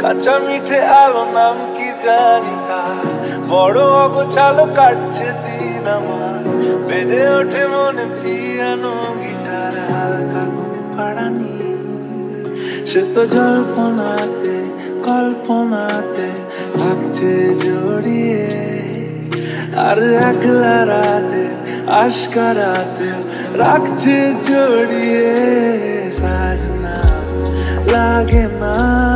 কাঁচা মিঠে আলো নাম কি জানি তার? বড় অগোছালো কাটছে দিন আমার। বেজে ওঠে মনে পিয়ানো গিটার, হালকা ঘুম পাড়ানি সে তো জল্পনাতে, কল্পনাতে থাকছে জড়িয়ে আর একলা রাতে আশকারাতে রাখছে জড়িয়ে সাজনা লাগে না।